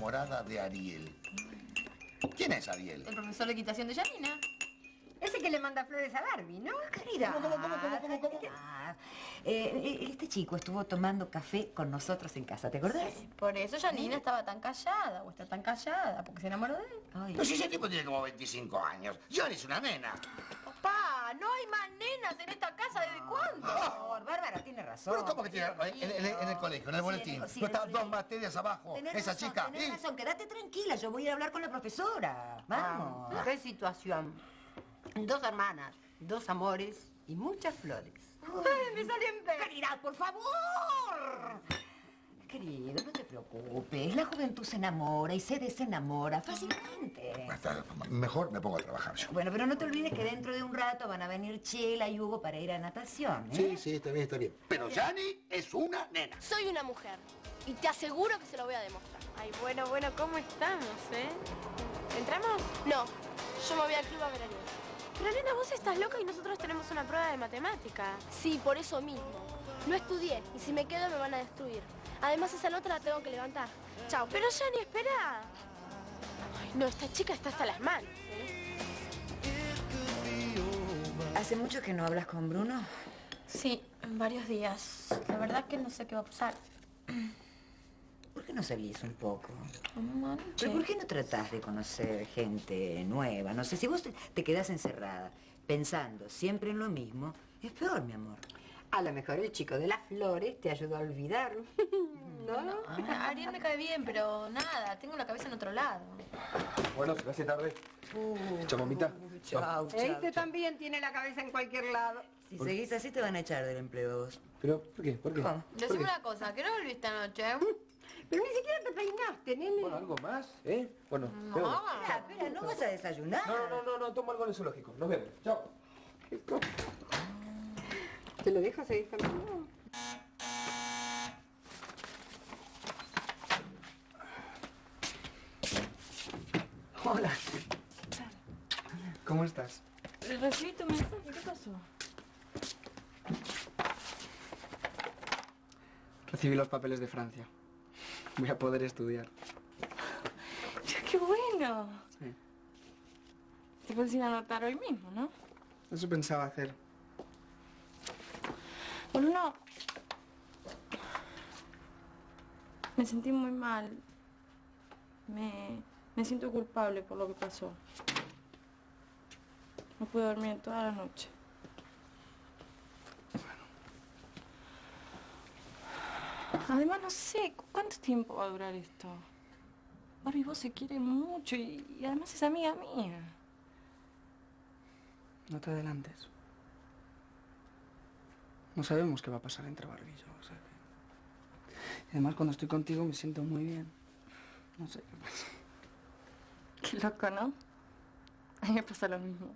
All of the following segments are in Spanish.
enamorada de Ariel. ¿Quién es Ariel? El profesor de equitación de Janina. Ese que le manda flores a Barbie, ¿no? Querida. ¿Cómo, cómo, cómo, cómo, cómo? Ah, eh, este chico estuvo tomando café con nosotros en casa, ¿te acordás? Por eso Janina estaba tan callada, o está tan callada, porque se enamoró de él. Ay, Pero si ese tipo tiene como 25 años. Johnny es una nena. Papá, no hay más nenas en esta casa, ¿desde cuándo? Por Bárbara tiene razón. Pero ¿cómo que tiene en, en- en el colegio, en el boletín? sí, no están sí. dos materias abajo. Tenés Esa razón, chica. Tenés ¿eh? razón, quédate tranquila, yo voy a ir a hablar con la profesora. Vamos. ¿Qué situación? Dos hermanas, dos amores y muchas flores. Ay, me salió en pelo. Querida, por favor. Querido, no te preocupes. La juventud se enamora y se desenamora fácilmente. Mejor me pongo a trabajar yo. Bueno, pero no te olvides que dentro de un rato van a venir Chela y Hugo para ir a natación, ¿eh? Sí, sí, está bien, está bien. Pero Johnny es una nena. Soy una mujer. Y te aseguro que se lo voy a demostrar. Ay, bueno, bueno, ¿cómo estamos, eh? ¿Entramos? No, yo me voy al club a ver a Ariel. Pero nena, vos estás loca y nosotros tenemos una prueba de matemática. Sí, por eso mismo. No estudié y si me quedo me van a destruir. Además, esa nota la tengo que levantar. Chao. Pero Jenny, espera. Ay, no, esta chica está hasta las manos. ¿eh? ¿Hace mucho que no hablas con Bruno? Sí, en varios días. La verdad que no sé qué va a pasar. ¿Por qué no salís un poco? ¿Pero por qué no tratás de conocer gente nueva? No sé, si vos te, te quedás encerrada pensando siempre en lo mismo, es peor, mi amor. A lo mejor el chico de las flores te ayudó a olvidar. ¿No? Ah, Ariel me cae bien, pero nada, tengo la cabeza en otro lado. Bueno, se me hace tarde. Chamomita. Chau, Este también tiene la cabeza en cualquier lado. Si seguís así te van a echar del empleo vos. ¿Pero por qué? ¿Por qué? Decime una cosa, ¿qué no volviste anoche? Pero ni siquiera te peinaste, nene. Bueno, ¿algo más? ¿Eh? Bueno, No. Espera, espera, ¿no vas a desayunar? No, no, no, no, tomo algo en el zoológico. Nos vemos. Chao. ¿Te lo dejo seguir caminando? Hola. ¿Cómo estás? Recibí tu mensaje, ¿qué pasó? Recibí los papeles de Francia. Voy a poder estudiar. ¡Qué bueno! Sí. Te puedes ir a anotar hoy mismo, ¿no? Eso pensaba hacer. Bueno, no. Me sentí muy mal. Me, me siento culpable por lo que pasó. No pude dormir toda la noche. Además, no sé, ¿cu- ¿cuánto tiempo va a durar esto? Barbie vos se quieren mucho y, y además es amiga mía. No te adelantes. No sabemos qué va a pasar entre Barbie y yo. o sea que- Y además, cuando estoy contigo me siento muy bien. No sé qué pasa. Qué loco, ¿no? A mí me pasa lo mismo.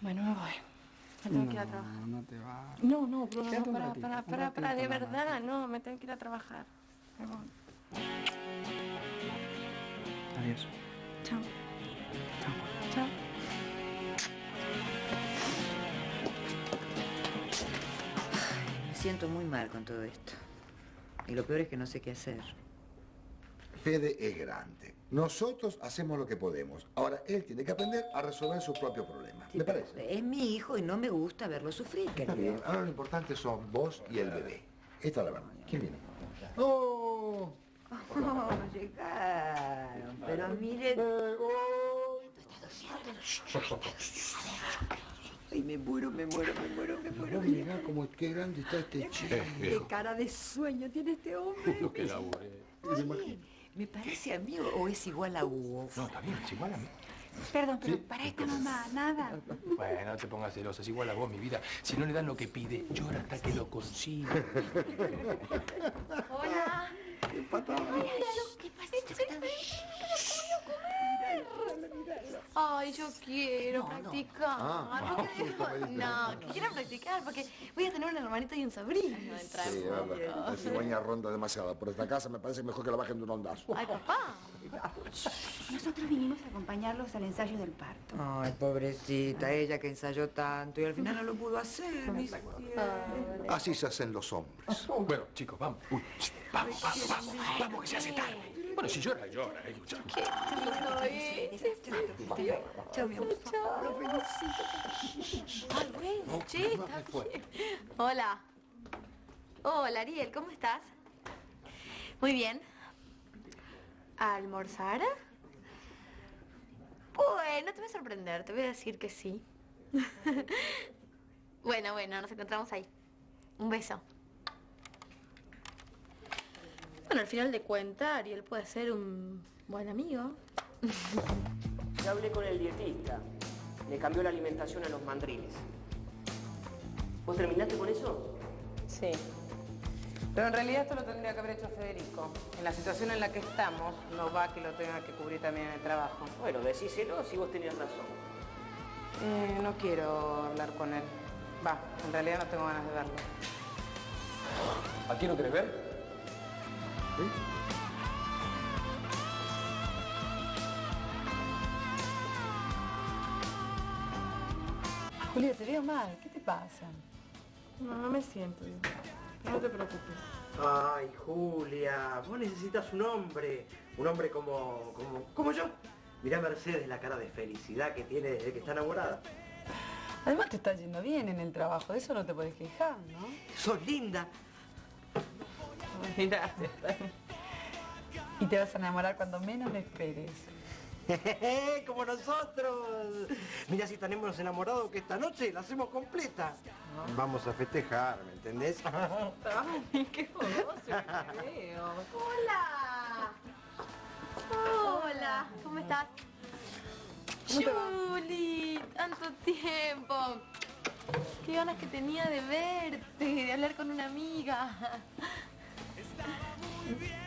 Bueno, me voy. Me tengo que ir a trabajar. No, no te va. No, no, Quédate no, para, para, para, para, de verdad, no, me tengo que ir a trabajar. Me voy. Adiós. Chao. Chao. Chao. Me siento muy mal con todo esto. Y lo peor es que no sé qué hacer. Fede es grande. Nosotros hacemos lo que podemos. Ahora él tiene que aprender a resolver sus propios problemas. ¿Le parece? Es mi hijo y no me gusta verlo sufrir, Está bien. querido. Ahora lo importante son vos y el bebé. Esta es la verdad. ¿Quién viene? ¡Oh! Oh, llegaron. Pero mire. Ay, me muero, me muero, me muero, me muero. Mira cómo qué grande está este chico. Qué cara de sueño tiene este hombre. Lo que. ¿Me parece amigo o es igual a Hugo? No, está bien, es igual a mí. Perdón, pero para esta mamá, nada. Bueno, no te pongas celosa, es igual a vos, mi vida. Si no le dan lo que pide, llora hasta que lo consiga. Hola. Ay, yo quiero practicar. Ah, ¿Por qué justo me dejo- dice. No, que quiero practicar porque voy a tener un hermanito y un sobrino Sí, verdad. La cigüeña ronda demasiado. Por esta casa me parece mejor que la bajen de un ondazo. Ay, papá. Nosotros vinimos a acompañar acompañarlos al ensayo del parto. Ay, pobrecita, ella que ensayó tanto y al final no lo pudo hacer, mi. Así se hacen los hombres. Bueno, chicos, vamos. Uy, vamos, vamos, vamos. Vamos, que se hace tarde. Bueno, si llora, llora. ¿eh? Chao, mi amor. Ay, bueno, che, está bien. Hola. Hola, Ariel, ¿cómo estás? Muy bien. ¿Almorzar? Bueno, te voy a sorprender, te voy a decir que sí. bueno, bueno, nos encontramos ahí. Un beso. Bueno, al final de cuentas, Ariel puede ser un buen amigo. Ya hablé con el dietista. Le cambió la alimentación a los mandriles. ¿Vos terminaste con eso? Sí. Pero en realidad esto lo tendría que haber hecho Federico. En la situación en la que estamos, no va que lo tenga que cubrir también en el trabajo. Bueno, decíselo si vos tenías razón. Eh, no quiero hablar con él. Va, en realidad no tengo ganas de verlo. ¿A quién no querés ver? Julia, te veo mal. ¿Qué te pasa? No, no me siento bien. No te preocupes. Ay, Julia, vos necesitas un hombre. Un hombre como, como, como yo. Mirá a Mercedes la cara de felicidad que tiene desde que está enamorada. Además te está yendo bien en el trabajo. De eso no te puedes quejar, ¿no? Sos linda. Gracias. Y te vas a enamorar cuando menos lo esperes. como nosotros. Mira si tenemos enamorados que esta noche la hacemos completa. Vamos a festejar, ¿me entendés? Ay, qué que veo. Hola. Hola, ¿cómo estás? Juli, tanto tiempo. Qué ganas que tenía de verte, de hablar con una amiga. Yeah.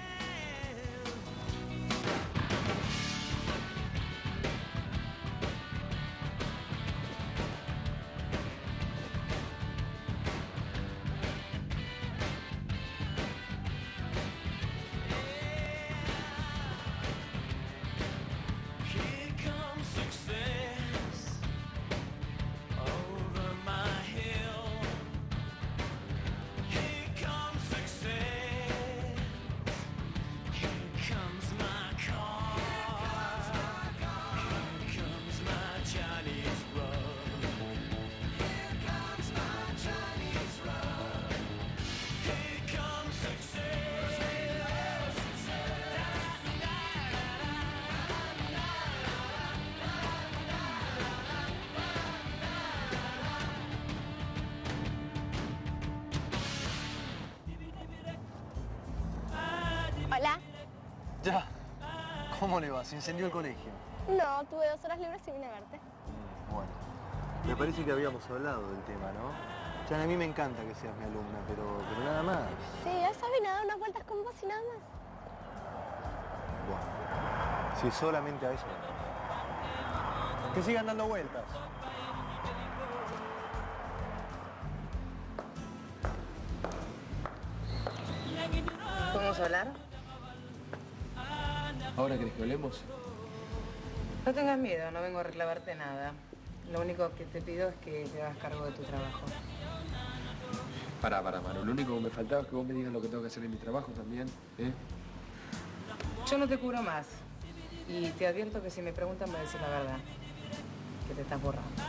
Ya. ¿Cómo le va? ¿Se incendió el colegio? No, tuve dos horas libres y vine a verte. Bueno. Me parece que habíamos hablado del tema, ¿no? Ya a mí me encanta que seas mi alumna, pero, pero nada más. Sí, ya sabes, nada, unas vueltas con vos y nada más. Bueno. Si solamente a eso. Que sigan dando vueltas. ¿Podemos hablar? ¿Ahora querés que hablemos? No tengas miedo, no vengo a reclamarte nada. Lo único que te pido es que te hagas cargo de tu trabajo. Pará, pará, mano. Lo único que me faltaba es que vos me digas lo que tengo que hacer en mi trabajo también, ¿eh? Yo no te cubro más. Y te advierto que si me preguntan voy a decir la verdad. Que te estás borrando.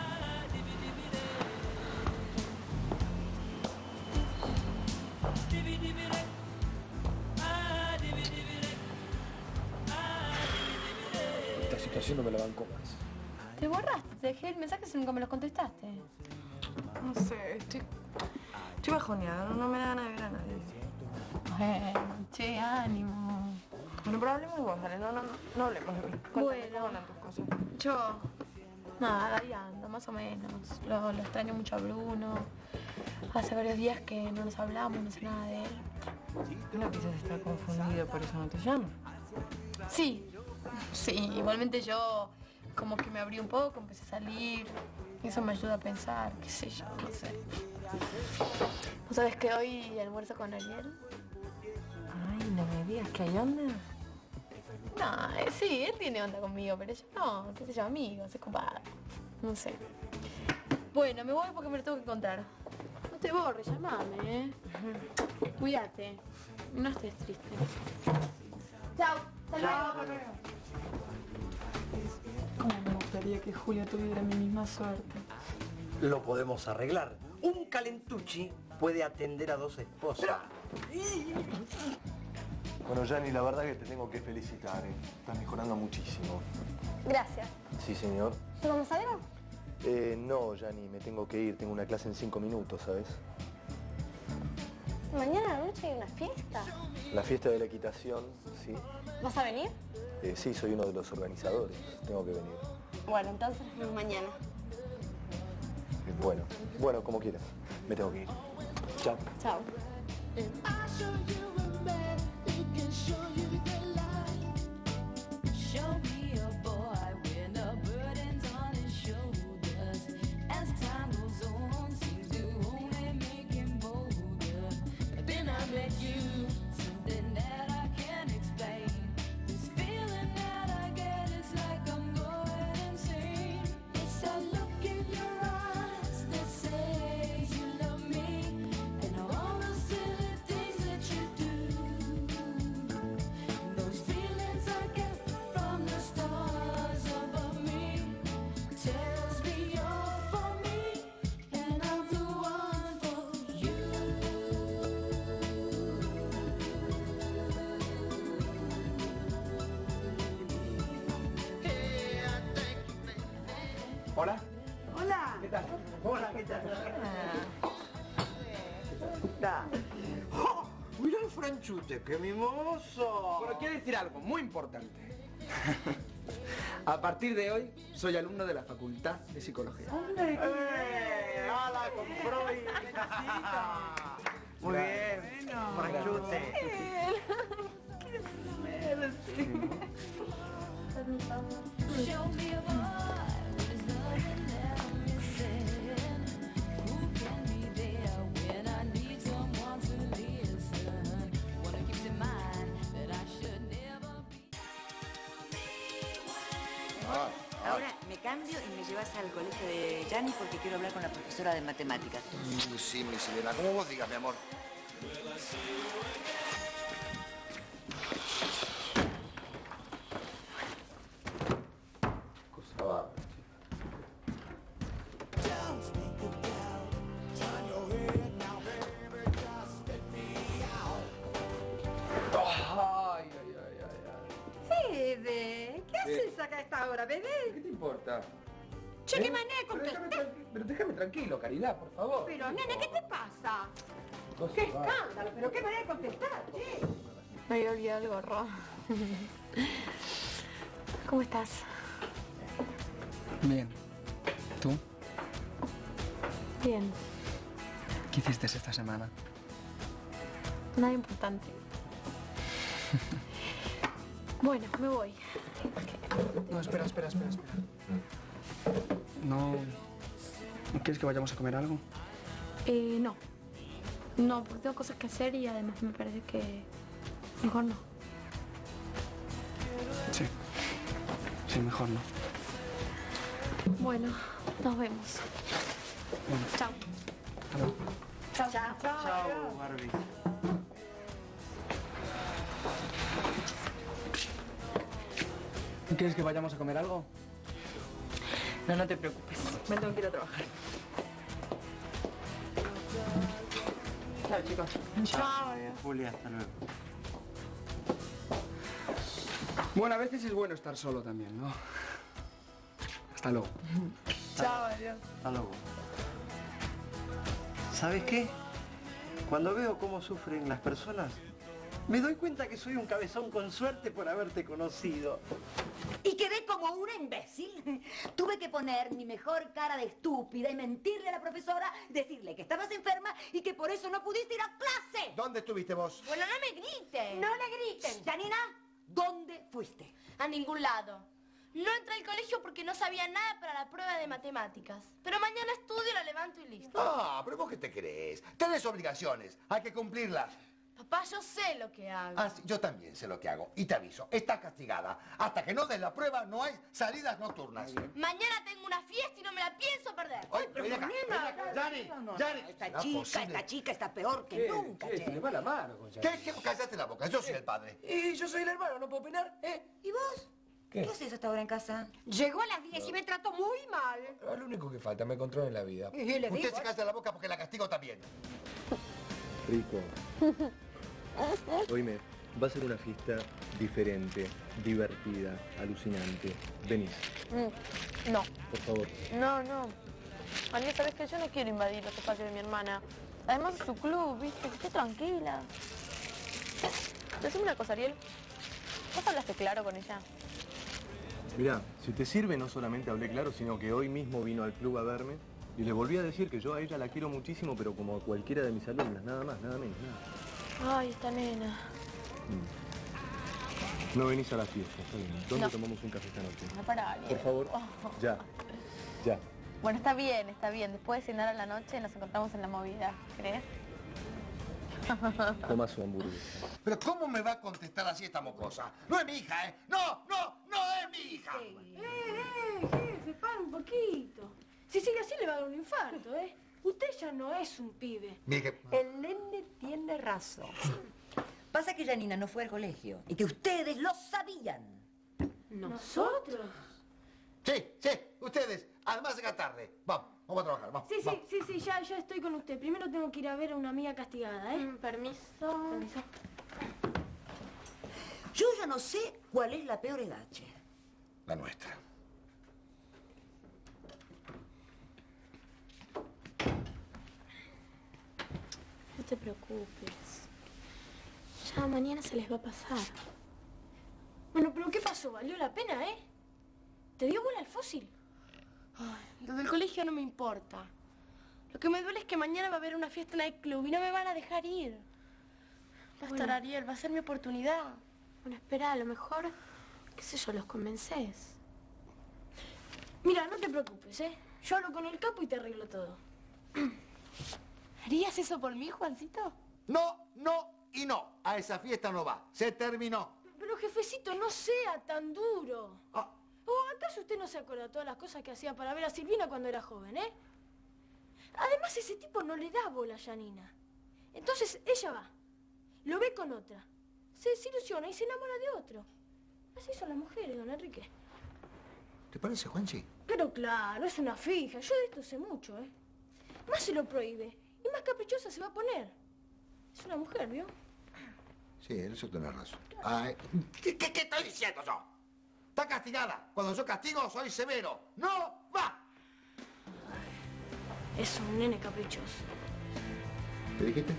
Situación no me la banco más. ¿Te borraste? Te dejé el mensaje y nunca me los contestaste. No sé, estoy, estoy bajoneada. No, no me da ganas de ver a nadie. Bueno, che, ánimo. Bueno, pero hablemos de vos, dale. No, no, no, no hablemos de mí. Bueno. cómo andan tus cosas. Yo, nada, ahí ando, más o menos. Lo, lo extraño mucho a Bruno. Hace varios días que no nos hablamos, no sé nada de él. No quizás estar confundido, por eso no te llamo. Sí, sí, igualmente yo como que me abrí un poco, empecé a salir. Eso me ayuda a pensar, qué sé yo, no sé. ¿Vos sabés que hoy almuerzo con Ariel? Ay, no me digas que hay onda. No, eh, sí, él tiene onda conmigo, pero yo no, qué sé yo, amigos, es copado. No sé. Bueno, me voy porque me lo tengo que contar. No te borres, llamame, ¿eh? Cuídate. No estés triste. Chao. Hasta luego. ¿Cómo me gustaría que Julia tuviera mi misma suerte? Lo podemos arreglar. Un calentucci puede atender a dos esposas. Bueno, Yanni, la verdad que te tengo que felicitar. ¿eh? Estás mejorando muchísimo. Gracias. Sí, señor. ¿Tomamos algo? Eh, no, Yanni, me tengo que ir. Tengo una clase en cinco minutos, ¿sabes? Mañana a la noche hay una fiesta. La fiesta de la equitación, sí. ¿Vas a venir? Eh, sí, soy uno de los organizadores. Tengo que venir. Bueno, entonces nos vemos mañana. Eh, Bueno, bueno, como quieras. Me tengo que ir. Chao. Chao. Qué mimoso. Bueno, quiero decir algo muy importante. A partir de hoy, soy alumno de la Facultad de Psicología. ¡Eh! ¡Hala, con Freud! Muy bien. Franchute. Al colegio de Gianni porque quiero hablar con la profesora de matemáticas. Mm, Sí, mi como vos digas, mi amor. Escándalo! ¿Pero qué manera de contestar, che? Me había olvidado el gorro. ¿Cómo estás? Bien. ¿Tú? Bien. ¿Qué hiciste esta semana? Nada importante. Bueno, me voy. No, espera, espera, espera, espera. No... ¿No quieres que vayamos a comer algo? Eh, no. No, porque tengo cosas que hacer y además me parece que mejor no. Sí. Sí, mejor no. Bueno, nos vemos. Bueno, Chao. Chao. Chao. Chao, Barbie. ¿Quieres que vayamos a comer algo? No, no te preocupes. Me tengo que ir a trabajar. Chao, chicos. Chao. Julia, hasta luego. Bueno, a veces es bueno estar solo también, ¿no? Hasta luego. Chao, adiós. Hasta luego. ¿Sabes qué? Cuando veo cómo sufren las personas, me doy cuenta que soy un cabezón con suerte por haberte conocido. Y quedé como una imbécil. Tuve que poner mi mejor cara de estúpida y mentirle a la profesora, decirle que estabas enferma y que por eso no pudiste ir a clase. ¿Dónde estuviste vos? Bueno, no me griten. No le griten. Janina, ¿dónde fuiste? A ningún lado. No entré al colegio porque no sabía nada para la prueba de matemáticas. Pero mañana estudio, la levanto y listo. Ah, pero vos qué te crees. Tenés obligaciones, hay que cumplirlas. Papá, yo sé lo que hago. Ah, sí, yo también sé lo que hago. Y te aviso, estás castigada. Hasta que no des la prueba, no hay salidas nocturnas. Mañana tengo una fiesta y no me la pienso perder. Ay, ven acá, ven acá. Yanni, Yanni. Esta ¿será chica, posible? esta chica está peor que ¿Qué? nunca, ¿Qué? che. Le va la mano con ¿Qué? ¿Qué? Cállate la boca, yo soy el padre. Y yo soy el hermano, ¿no puedo opinar? ¿Eh? ¿Y vos? ¿Qué? ¿Qué haces hasta ahora en casa? Llegó a las 10 y me trató muy mal. Pero es lo único que falta, me controlen la vida. Y le Usted digo, se calla la boca porque la castigo también. Rico. Oíme, va a ser una fiesta diferente, divertida, alucinante. Venís, Mm, no, por favor. no, no. Ariel, sabes que yo no quiero invadir los espacios de mi hermana. Además es su club, viste, que esté tranquila. Decime una cosa, Ariel. ¿Vos hablaste claro con ella? Mirá, si te sirve, no solamente hablé claro, sino que hoy mismo vino al club a verme y le volví a decir que yo a ella la quiero muchísimo, pero como a cualquiera de mis alumnas, nada más, nada menos, nada. Ay, esta nena. No venís a la fiesta, está bien. ¿Dónde No. tomamos un café esta noche? No para. Por favor, Oh. ya, ya. Bueno, está bien, está bien. Después de cenar a la noche nos encontramos en la movida, ¿crees? Coma su hamburguesa. Pero ¿cómo me va a contestar así esta mocosa? No es mi hija, ¿eh? No, no, no es mi hija. Eh, eh, jefe, para un poquito. Si sigue así le va a dar un infarto, ¿eh? Usted ya no es un pibe. Mire, El nene tiene razón. Pasa que Janina no fue al colegio y que ustedes lo sabían. ¿Nosotros? Sí, sí, ustedes. Además llega tarde. Vamos, vamos a trabajar, vamos. Sí, sí, vamos. sí, sí, ya, ya estoy con usted. Primero tengo que ir a ver a una amiga castigada, ¿eh? permiso. Permiso. Yo ya no sé cuál es la peor edad, che. La nuestra. Te preocupes. Ya mañana se les va a pasar. Bueno, pero ¿qué pasó? ¿Valió la pena, eh? ¿Te dio bola el fósil? Ay, lo del colegio no me importa. Lo que me duele es que mañana va a haber una fiesta en el club y no me van a dejar ir. Va a estar. Ariel, va a ser mi oportunidad. Bueno, espera, a lo mejor, qué sé yo, los convences. Mira, no te preocupes, ¿eh? Yo hablo con el capo y te arreglo todo. ¿Harías eso por mí, Juancito? No, no y no. A esa fiesta no va. Se terminó. Pero jefecito, no sea tan duro. Ah. ¿O acaso usted no se acuerda de todas las cosas que hacía para ver a Silvina cuando era joven, eh? Además, ese tipo no le da bola a Janina. Entonces, ella va, lo ve con otra, se desilusiona y se enamora de otro. Así son las mujeres, don Enrique. ¿Te parece, Juanchi? Pero claro, es una fija. Yo de esto sé mucho, ¿eh? Más se lo prohíbe y más caprichosa se va a poner. Es una mujer, ¿vio? Sí, en eso tenés razón. Ay, ¿qué, qué, qué estoy diciendo yo? Está castigada. Cuando yo castigo, soy severo. ¡No va! Es un nene caprichoso. ¿Te dijiste?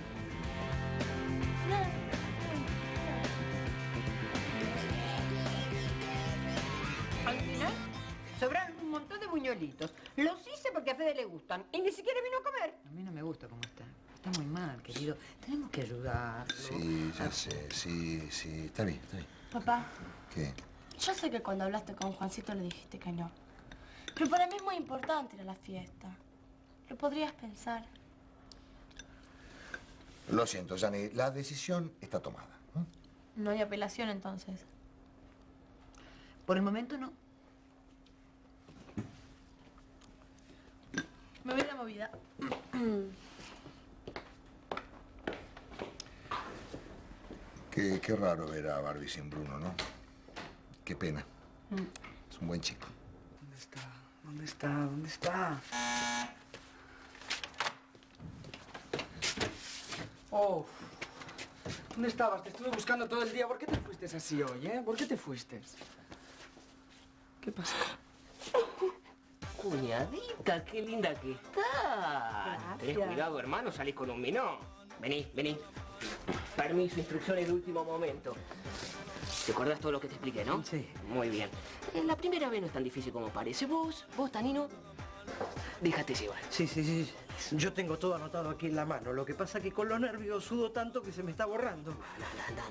Buñuelitos. Los hice porque a Fede le gustan y ni siquiera vino a comer. A mí no me gusta cómo está. Está muy mal, querido. Tenemos que ayudarlo. Sí, ya sé. Sí, sí. Está bien, está bien. Papá, ¿Qué? yo sé que cuando hablaste con Juancito le dijiste que no. Pero para mí es muy importante ir a la fiesta. Lo podrías pensar. Lo siento, Jani. La decisión está tomada. No hay apelación entonces. Por el momento no. Me voy a la movida. Qué, qué raro ver a Barbie sin Bruno, ¿no? Qué pena. Es un buen chico. ¿Dónde está? ¿Dónde está? ¿Dónde está? Oh. ¿Dónde estabas? Te estuve buscando todo el día. ¿Por qué te fuiste así hoy, eh? ¿Por qué te fuiste? ¿Qué pasa? Cuñadita, qué linda que está. Tenés cuidado, hermano, salís con un minón. Vení, vení. Permiso, instrucciones de último momento. ¿Te acordás todo lo que te expliqué, no? Sí. Muy bien. Eh, La primera vez no es tan difícil como parece. Vos, vos, Tanino, déjate llevar. Sí, sí, sí. Yo tengo todo anotado aquí en la mano. Lo que pasa que con los nervios sudo tanto que se me está borrando.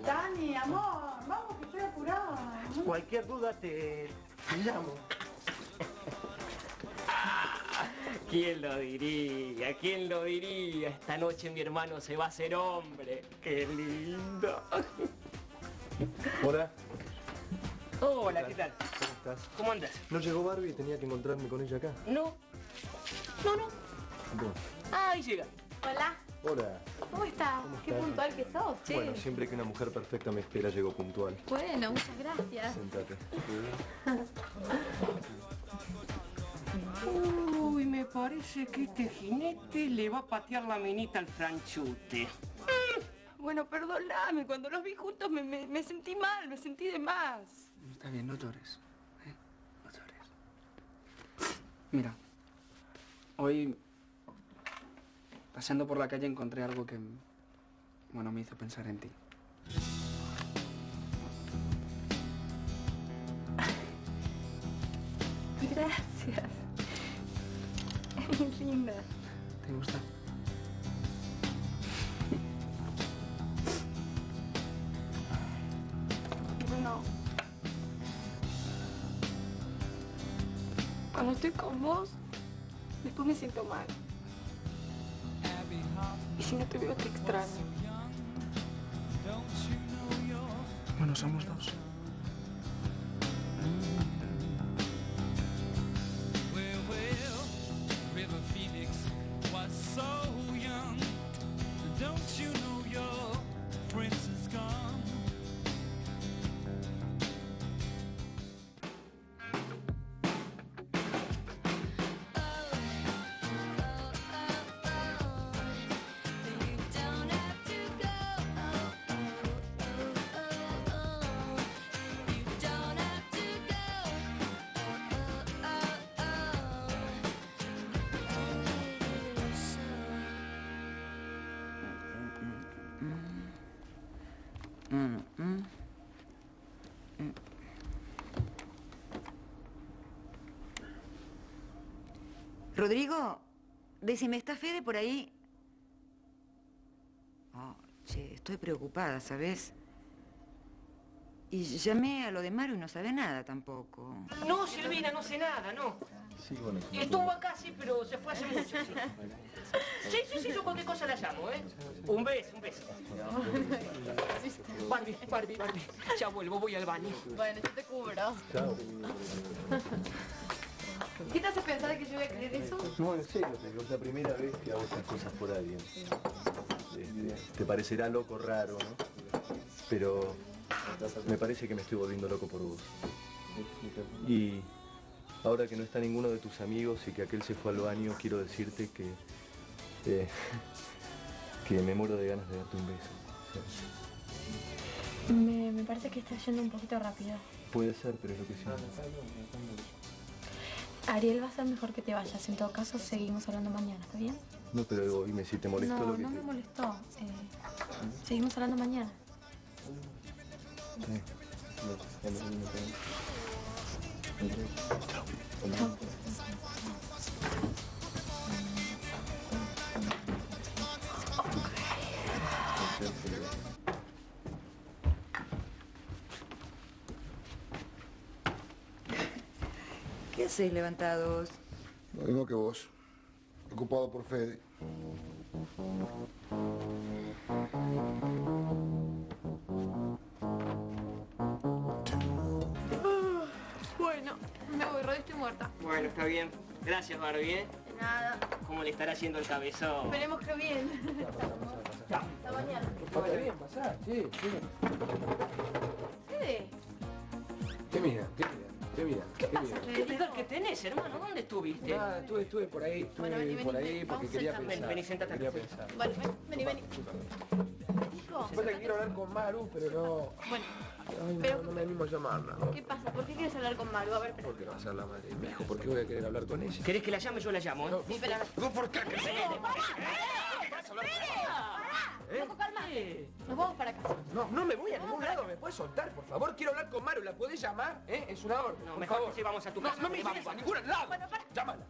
Dani, amor, vamos que estoy apurada. Cualquier duda te llamo. ¿Quién lo diría? ¿Quién lo diría? Esta noche mi hermano se va a hacer hombre. ¡Qué lindo! Hola. Hola, ¿qué tal? ¿Cómo estás? ¿Cómo andas? No llegó Barbie y tenía que encontrarme con ella acá. No. No, no. Bueno, Ah, ahí llega. Hola, Hola. ¿cómo estás? ¿Cómo Qué estás? puntual que sos, che. Bueno, siempre que una mujer perfecta me espera, llego puntual. Bueno, muchas gracias. Sentate. Uy, me parece que este jinete le va a patear la minita al franchute. Bueno, perdóname, cuando los vi juntos me, me- me sentí mal, me sentí de más. Está bien, no llores. ¿eh? No llores. Mira, hoy pasando por la calle encontré algo que, bueno, me hizo pensar en ti. Gracias. Es linda. ¿Te gusta? No. Cuando estoy con vos, después me siento mal. Y si no te veo, te extraño. Bueno, somos dos. Mm, mm. Mm. Rodrigo, decime, ¿está Fede por ahí? Oh, che, estoy preocupada, ¿sabes? Y llamé a lo de Maru y no sabe nada tampoco. No, Silvina, no sé nada, no. Sí, bueno. Estuvo acá, sí, pero se fue hace mucho. Sí, sí, sí, sí yo cualquier cosa la llamo, ¿eh? Un beso, un beso. Barbie, Barbie, Barbie. Ya vuelvo, voy al baño. Bueno, yo te cubro. Chao. ¿Qué te hace pensar que yo voy a creer eso? No, en serio, es la primera vez que hago estas cosas por alguien. Este, te parecerá loco, raro, ¿no? Pero me parece que me estoy volviendo loco por vos. Y ahora que no está ninguno de tus amigos y que aquel se fue al baño, quiero decirte que... eh, que me muero de ganas de darte un beso. Me, me parece que está yendo un poquito rápido. Puede ser, pero es lo que siento. Ariel, va a ser mejor que te vayas. En todo caso, seguimos hablando mañana, ¿está bien? No, pero dime si te molestó no, lo que no te... me molestó. Eh, seguimos hablando mañana. Sí. ¿Qué haces levantados? Lo mismo que vos. Ocupado por Fede. Bueno, me voy, Rodi, estoy muerta. Bueno, está bien. Gracias, Barbie, ¿eh? De nada. ¿Cómo le estará haciendo el cabezón? Esperemos que bien. Hasta mañana. Pasa bien, pasá, sí, sí. Tenés, hermano? ¿Dónde estuviste? Nada, estuve, estuve por ahí, estuve Bueno, vení, por vení, ahí porque quería sentame. pensar. Vení, sentate Quería pensar. Bueno, vení, vení. Pasa que quiero hablar con Maru, pero no... Bueno, Ay, no, Pero- no me animo a llamarla, ¿no? ¿qué pasa? ¿Por qué quieres hablar con Maru? A ver, espera. Porque va a ser la madre de mi hijo. ¿Por qué voy a querer hablar con ella? ¿Querés que la llame? Yo la llamo, ¿eh? Sí, espera. No, ¿por qué? Loco, Nos vamos para casa. No, no me voy a ningún lado, ¿me puedes soltar, por favor? Quiero hablar con Maru, ¿la podés llamar? ¿Eh? Es una orden, No, por mejor favor. que sí, vamos a tu No, casa. no me Vamos, a vamos. ningún lado. Llámala.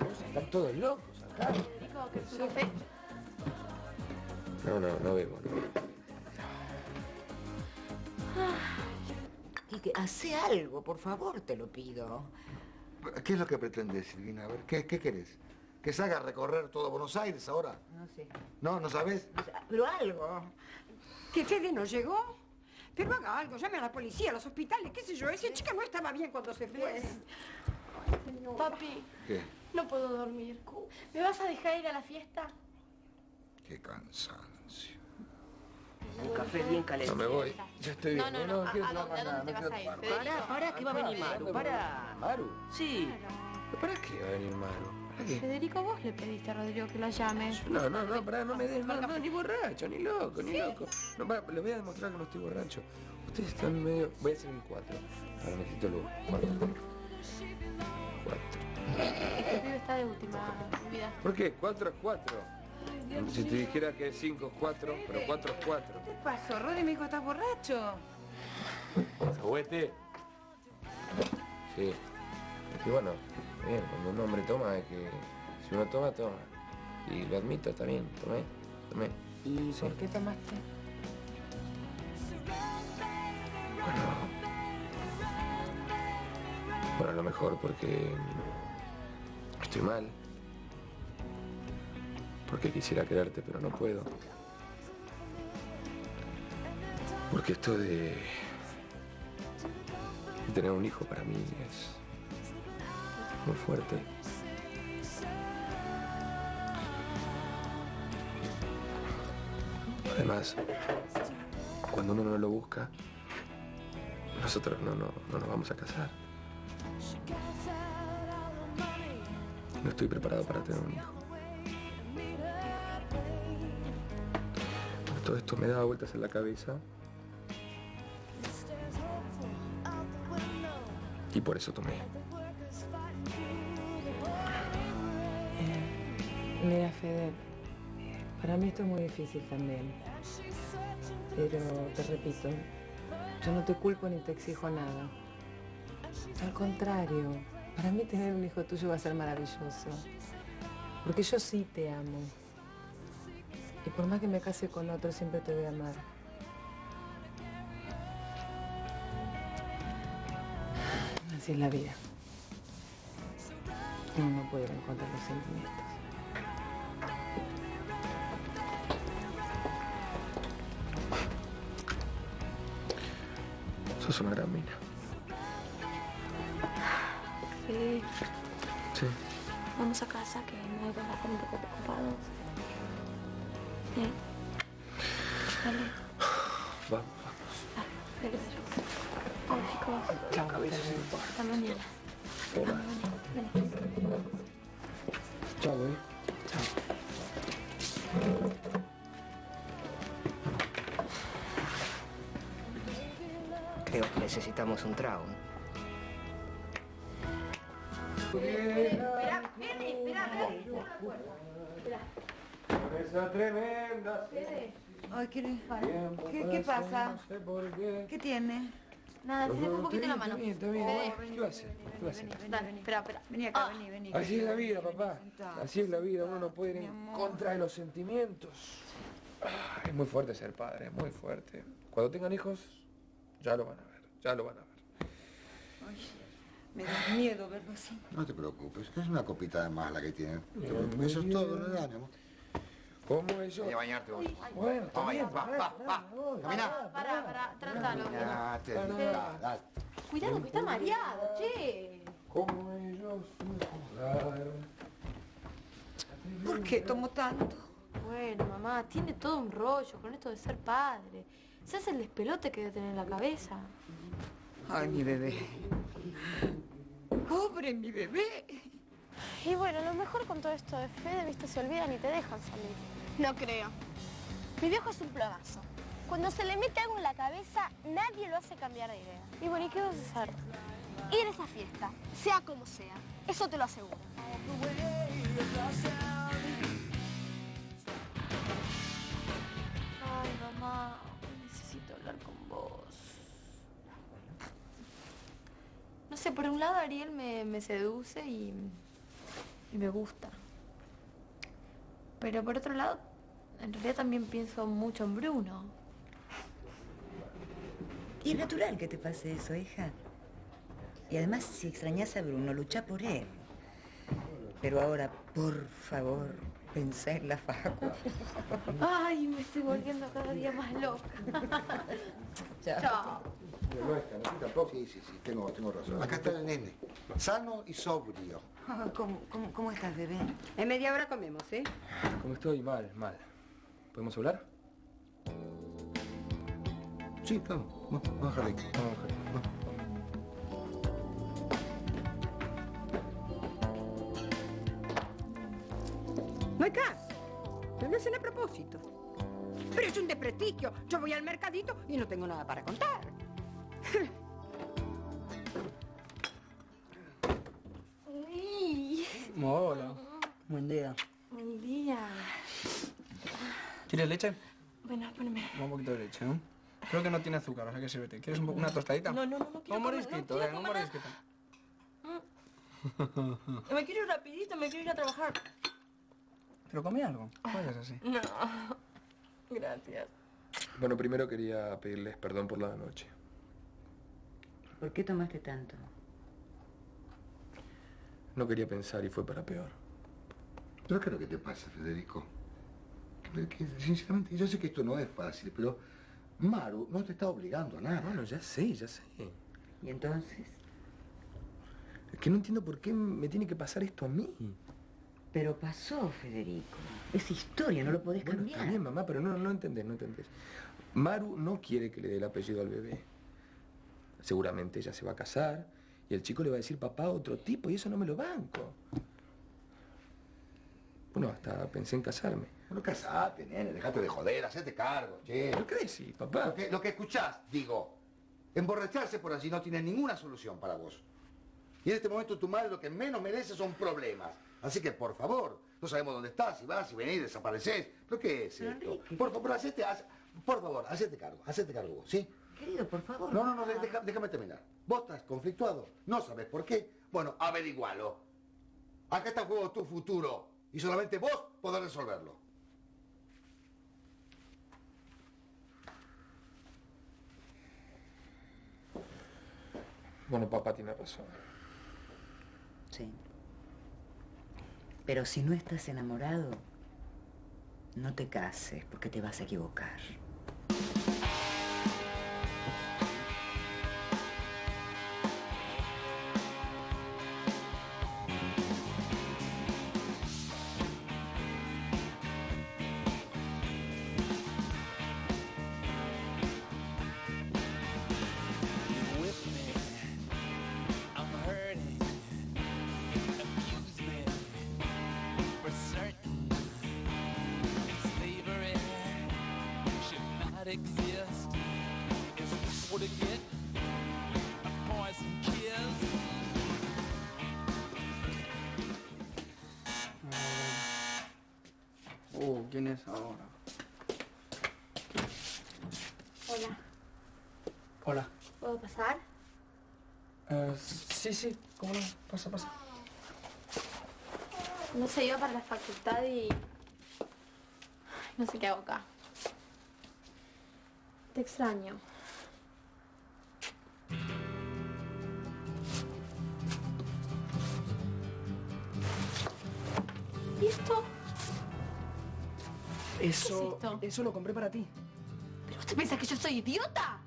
Vamos a estar todos locos acá. Que café. No, no, no vemos, no. Quique, hace algo, por favor, te lo pido. ¿Qué es lo que pretendes, Silvina? A ver, ¿qué, qué querés? ¿Que salga a recorrer todo Buenos Aires ahora? No sé. ¿No? ¿No sabes? Pero algo. ¿Que Fede no llegó? Pero haga algo, llame a la policía, a los hospitales, qué sé yo. Esa chica no estaba bien cuando se fue. Papi, ¿Qué? no puedo dormir. ¿Me vas a dejar ir a la fiesta? Qué cansancio. Un café bien calentito. No me voy. Ya estoy bien. No, no, no. quiero ¿A, a tomar dónde, a dónde no vas a ir? Pará, pará, que va a venir Maru, pará. ¿Maru? Sí. ¿Para qué va a venir Maru? Federico, vos le pediste a Rodrigo que lo llame. No, no, no, pará, no me des, no, no, ni borracho, ni loco, ni loco. No, pará, les voy a demostrar que no estoy borracho. Ustedes están medio... Voy a hacer el 4. Ahora necesito luz. 4. 4. Este pibe está de última, vida. ¿Por qué? 4 es 4. Si te dijera que 5 es 4, pero 4 es 4. ¿Qué pasó? Rodri me dijo, ¿estás borracho? ¿Juguete? Sí. Y bueno, bien, cuando un hombre toma es que... Si uno toma, toma. Y lo admito, está bien, tomé, tomé. ¿Y Sí. por qué tomaste? Bueno, a lo mejor porque estoy mal. Porque quisiera quererte, pero no puedo. Porque esto de, de tener un hijo para mí es muy fuerte. Además, cuando uno no lo busca, nosotros no, no, no nos vamos a casar. No estoy preparado para tener un hijo. Todo esto me daba vueltas en la cabeza. Y por eso tomé. Mira, Fede, para mí esto es muy difícil también. Pero te repito, yo no te culpo ni te exijo nada. Al contrario, para mí tener un hijo tuyo va a ser maravilloso. Porque yo sí te amo. Y por más que me case con otro, siempre te voy a amar. Así es la vida. Uno no puede encontrar los sentimientos. Una gran mina. Sí. Sí. Vamos a casa que me voy a estar un poco espera. Esa tremenda. Ay, ¿qué, ¿qué, qué pasa? No sé por qué. ¿Qué tiene? Nada, tenemos un poquito en la mano. Está bien. Fede. ¿Qué va a hacer? ¿Qué va a hacer? Dale, espera, espera. Vení acá, vení, vení. Así es la vida, papá. Así es la vida. Uno no puede ir en contra de los sentimientos. Ah, Es muy fuerte ser padre, es muy fuerte. Cuando tengan hijos, ya lo van a ver, ya lo van a ver. Me da miedo verlo así. No te preocupes, que es una copita de más la que preocupes, Eso es todo, no daño. amor. ¿Cómo eso? Voy a bañarte vos. Bueno, Toma también, va, va, va. Camina. Caminate, dale, dale. Cuidado que está mareado, che. Como ellos me. ¿Por qué tomo tanto? Bueno, mamá, tiene todo un rollo con esto de ser padre. Se hace el despelote que debe tener en la cabeza. Ay, mi bebé. Pobre mi bebé. Y bueno, lo mejor con todo esto de Fede, viste, se olvidan y te dejan salir. No creo. Mi viejo es un plomazo. Cuando se le mete algo en la cabeza, nadie lo hace cambiar de idea. Y bueno, ¿y qué vas a hacer? Ir a esa fiesta, sea como sea. Eso te lo aseguro. Ay, mamá, sé, por un lado Ariel me, me seduce y, y me gusta. Pero por otro lado, en realidad también pienso mucho en Bruno. Y es natural que te pase eso, hija. Y además, si extrañas a Bruno, lucha por él. Pero ahora, por favor, pensá en la facu. Ay, me estoy volviendo cada día más loca. Chao. No está, no tampoco. Sí, sí, sí, tengo, tengo razón. Acá está el nene, sano y sobrio. ¿Cómo, cómo, cómo estás, bebé? En media hora comemos, ¿eh? Como estoy mal, mal. ¿Podemos hablar? Sí, claro. Vamos, vamos. Vamos dejarlo. No hay caso. Lo hacen a propósito. Pero es un desprestigio. Yo voy al mercadito y no tengo nada para contar. Hola. Buen día. Buen día. ¿Quieres leche? Bueno, poneme. Un poquito de leche, ¿no? Creo que no tiene azúcar, o sea que sírvete. ¿Quieres un una tostadita? No, no, no, no quiero Un morisquito, no quiero venga, un morisquito. Me quiero ir rapidito, me quiero ir a trabajar. ¿Pero comí algo? No vayas así. No. Gracias. Bueno, primero quería pedirles perdón por la noche. ¿Por qué tomaste tanto? No quería pensar y fue para peor. ¿Pero qué es lo que te pasa, Federico? Que- que, sinceramente, yo sé que esto no es fácil, pero Maru no te está obligando a nada. Bueno, ya sé, ya sé. ¿Y entonces? Es que no entiendo por qué me tiene que pasar esto a mí. Pero pasó, Federico. Es historia, no lo podés Bueno, cambiar. está bien, mamá, pero no, no entendés, no entendés. Maru no quiere que le dé el apellido al bebé. Seguramente ella se va a casar y el chico le va a decir papá a otro tipo y eso no me lo banco. Bueno, hasta pensé en casarme. Bueno, casate, nene, dejate de joder, hacete cargo, che. ¿Por qué decís, papá? Lo que, lo que escuchás, digo, emborracharse por allí no tiene ninguna solución para vos. Y en este momento tu madre lo que menos merece son problemas. Así que, por favor, no sabemos dónde estás, si vas, si venís, desapareces. ¿Pero qué es esto? Por favor, hacete, haz- por favor, hacete cargo, hacete cargo vos, ¿sí? Querido, por favor. No, no, no, deja- déjame terminar. Vos estás conflictuado, no sabes por qué. Bueno, averigualo. Acá está en juego tu futuro y solamente vos podés resolverlo. Bueno, papá tiene razón. Sí. Pero si no estás enamorado, no te cases porque te vas a equivocar. Uh. Hola, Hola. ¿puedo pasar? Eh, sí, sí, cómo no. Pasa, pasa. No sé, iba para la facultad y... No sé qué hago acá. Te extraño. Eso, esto? eso lo compré para ti. ¿Pero te pensás que yo soy idiota?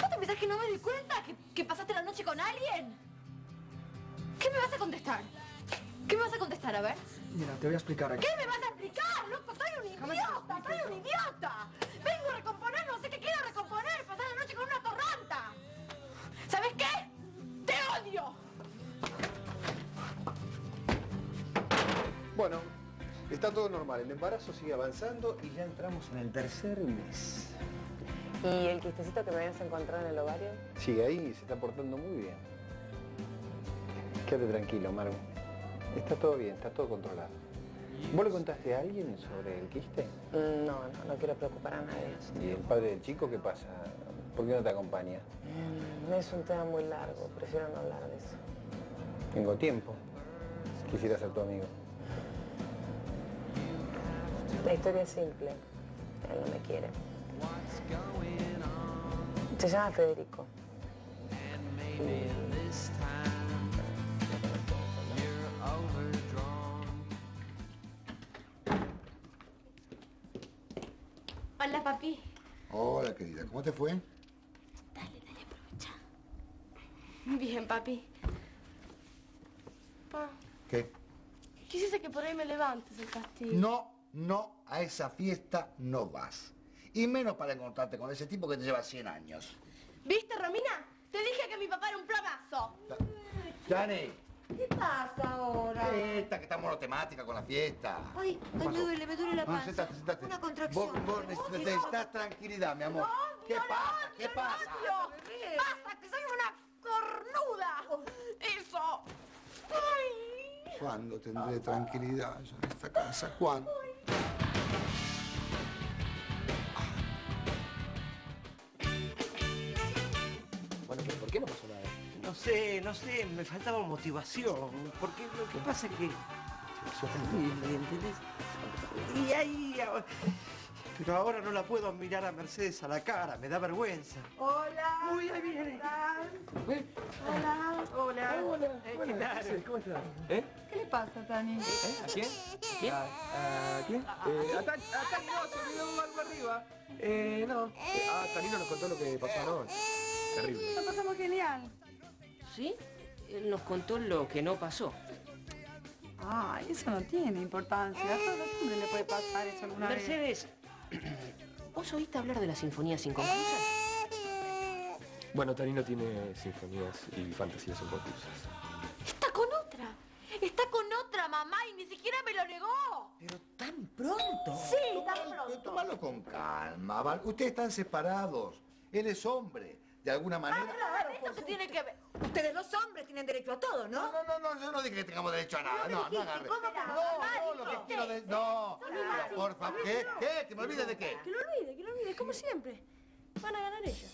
¿Vos te pensás que no me doy cuenta que, que pasaste la noche con alguien? ¿Qué me vas a contestar? ¿Qué me vas a contestar? A ver. Mira, te voy a explicar aquí. ¿Qué me vas a explicar, loco? ¡Soy un idiota! ¡Soy un idiota! Vengo a recomponer, no sé qué quiero recomponer. Pasar la noche con una torranta. ¿Sabes qué? ¡Te odio! Bueno, está todo normal. El embarazo sigue avanzando y ya entramos en el tercer mes. ¿Y el quistecito que me habías encontrado en el ovario? Sigue ahí se está portando muy bien. Quédate tranquilo, Maru. Está todo bien, está todo controlado. ¿Vos le contaste a alguien sobre el quiste? No, no, no quiero preocupar a nadie. ¿Y el padre del chico qué pasa? ¿Por qué no te acompaña? Mm, Es un tema muy largo, prefiero no hablar de eso. Tengo tiempo. Quisiera ser tu amigo. La historia es simple. Él no me quiere. Se llama Federico. Hola, papi. Hola, querida. ¿Cómo te fue? Dale, dale, aprovecha. Bien, papi. Pa. ¿Qué? Quisiste que por ahí me levantes el castillo. No no, a esa fiesta no vas. Y menos para encontrarte con ese tipo que te lleva 100 años. ¿Viste, Romina? Te dije que mi papá era un plomazo. Dani, ¿Qué pasa ahora? esta que está monotemática con la fiesta. Ay, ¿Qué ay, me duele, me duele la No, panza. sentate, sentate. Una contracción. Vos, vos necesitas, tranquilidad, mi amor. ¿Qué pasa? ¿Qué pasa? ¡Basta, que soy una cornuda! ¡Eso! ¡Ay! ¿Cuándo tendré tranquilidad yo en esta casa? ¿Cuándo? Bueno, pero ¿por qué no pasó nada? No sé, no sé, me faltaba motivación. Porque lo que pasa es que. ¿Me entendés? Y ahí. Pero ahora no la puedo mirar a Mercedes a la cara, me da vergüenza. Hola. Uy, ahí viene. Hola. Hola. Hola. ¿Qué tal? ¿Cómo estás? ¿Eh? ¿Qué le pasa, Tani? ¿A quién? ¿Quién? ¿A, a quién? Eh, a Tani, a Tani no, se olvidó algo arriba. Eh, no. Eh, ah, Tanino nos contó lo que pasó anoche. Terrible. Lo pasamos genial. ¿Sí? Él nos contó lo que no pasó. Ay, eso no tiene importancia. A todos los hombres le puede pasar eso alguna vez. Mercedes, ¿vos oíste hablar de las sinfonías inconclusas? Bueno, Tanino tiene sinfonías y fantasías inconclusas. Está con otra. Está con otra, mamá, y ni siquiera me lo negó. Pero tan pronto. Sí, tan pronto. Tómalo con calma, Val. Ustedes están separados. Él es hombre. De alguna manera. Claro, ¿esto tiene que ver? Ustedes los hombres tienen derecho a todo, ¿no? No, no, no, yo no dije que tengamos derecho a nada. No, no agarre. ¿Cómo no? No, lo que quiero. No, por favor. ¿Qué? ¿Qué? ¿Que me olvide de qué? Que lo olvide, que lo olvide, como siempre. Van a ganar ellos.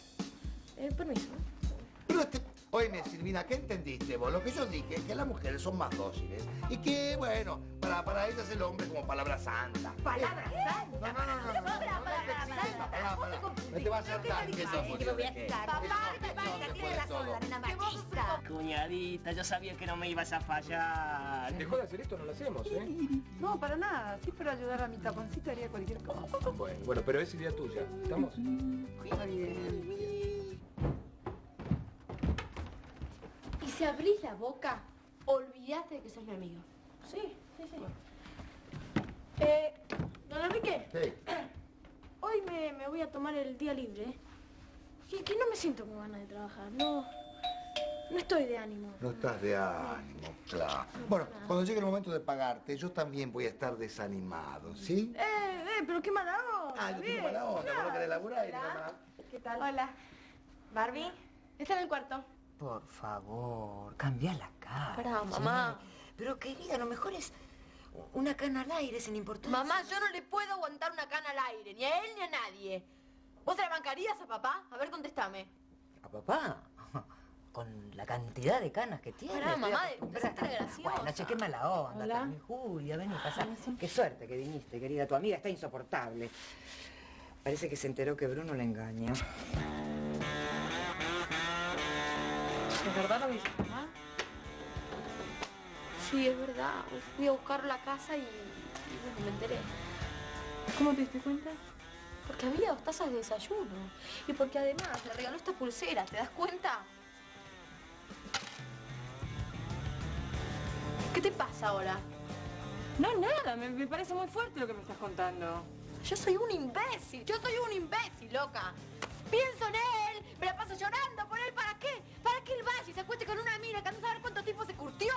Eh, permiso. Pero este... Oíme, Silvina, ¿qué entendiste vos? Lo que yo dije es que las mujeres son más dóciles. Y que, bueno, para, para ellas el hombre como palabra santa. Palabra santa. No, no, no, no, no, te vas a hartar que eso Así que me voy a quitar. Papá, Papá, tiene razón, la nena machista. Cuñadita, yo sabía que no me ibas a fallar. Dejó de hacer esto, no lo hacemos, ¿eh? No, para nada. Si fuera ayudar a mi taponcito haría cualquier cosa. Bueno, bueno, pero es idea tuya. ¿Estamos? Está bien. Si abrís la boca, olvidate de que sos mi amigo. Sí, sí, sí. Eh, don Enrique, Sí. hoy me, me voy a tomar el día libre. Que, no me siento con ganas de trabajar. No, no estoy de ánimo. No estás de ánimo, claro. Bueno, cuando llegue el momento de pagarte, yo también voy a estar desanimado, ¿sí? Eh, eh, pero qué mala onda. Ah, yo tengo mala onda, vos no querés laburar y Hola. nada más. ¿Qué tal? Hola. Barbie, está en el cuarto. Por favor, cambia la cara. Pará, mamá. Pero querida, lo mejor es una cana al aire sin importancia. Mamá, yo no le puedo aguantar una cana al aire, ni a él ni a nadie. ¿Vos se la bancarías a papá? A ver, contestame. ¿A papá? Con la cantidad de canas que tiene. Pará, mamá, graciosa. Bueno, che, qué mala onda. Hola. también. Julia, vení, pasá. Qué suerte que viniste, querida. Tu amiga está insoportable. Parece que se enteró que Bruno la engaña. ¿Es verdad lo que dice mamá? Sí, es verdad. Fui a buscar la casa y, y bueno, me enteré. ¿Cómo te diste cuenta? Porque había dos tazas de desayuno. Y porque además le regaló esta pulsera, ¿te das cuenta? ¿Qué te pasa ahora? No, nada, me, me parece muy fuerte lo que me estás contando. Yo soy un imbécil, yo soy un imbécil, loca. Pienso en él, me la paso llorando por él, ¿para qué? ¿Para que él vaya y se acueste con una mina que a saber cuánto tiempo se curtió?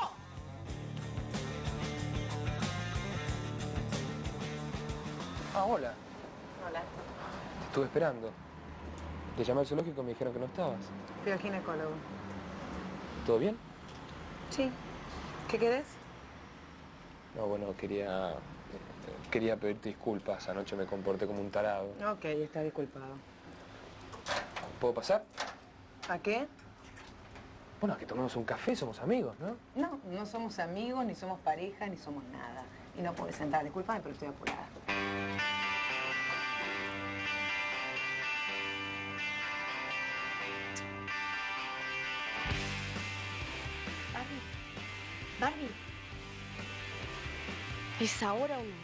Ah, hola. Hola. Te estuve esperando. Te llamé al zoológico y me dijeron que no estabas. Fui al ginecólogo. ¿Todo bien? Sí. ¿Qué querés? No, bueno, quería... eh, Quería pedirte disculpas. Anoche me comporté como un tarado. Ok, está disculpado. ¿Puedo pasar? ¿A qué? Bueno, a que tomemos un café, somos amigos, ¿no? No, no somos amigos, ni somos pareja, ni somos nada. Y no puedes sentar. Disculpame, pero estoy apurada. Barbie. Barbie. Es ahora o nunca.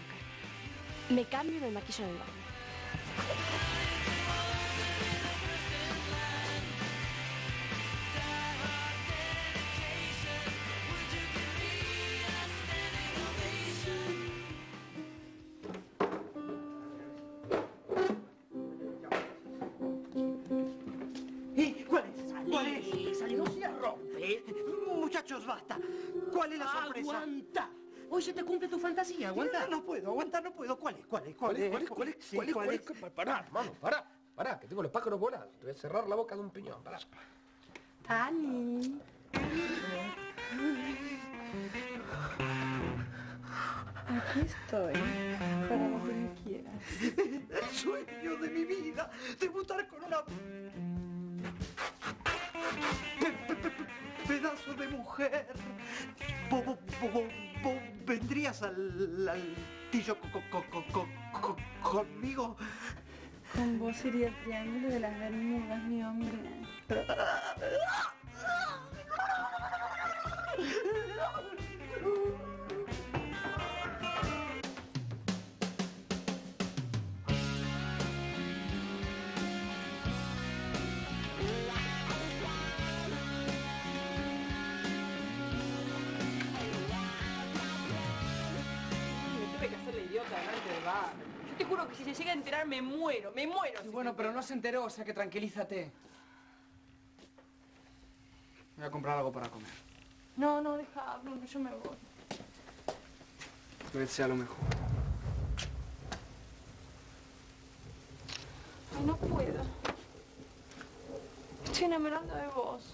Me cambio y me maquillo en el baño. Es? ¿Cuál es? ¿Cuál es? Sí, ¿Cuál es? ¿cuál ¿Cuál es? es? Pará, hermano, pará. Pará, que tengo los pájaros volados. Te voy a cerrar la boca de un piñón. Pará. Ani. Aquí estoy, para lo que me quieras. El sueño de mi vida. Debutar con una... pe- pe- pe- pedazo de mujer. Bo- bo- bo- bo- bo- ¿Vendrías al, al tillo co- co- co- co- co- conmigo? Con vos sería el triángulo de las Bermudas, mi hombre. se llega a enterar me muero, me muero. Y bueno, pero no se enteró, o sea que tranquilízate. Voy a comprar algo para comer. No, no, deja, Bruno, yo me voy. Que hoy sea lo mejor. Ay, no puedo. Estoy enamorando de vos.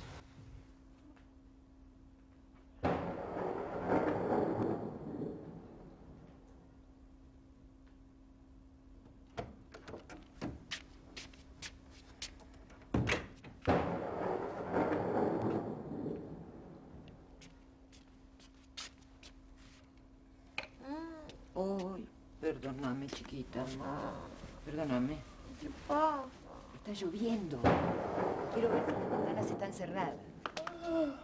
Perdóname, chiquita. Perdóname. Está lloviendo. Quiero ver si las ventanas están cerradas. Uy,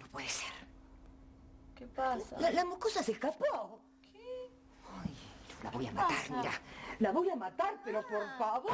no puede ser. ¿Qué pasa? La, la moscosa se escapó. ¿Qué? Ay, la voy a matar, mira. La voy a matar, pero por favor.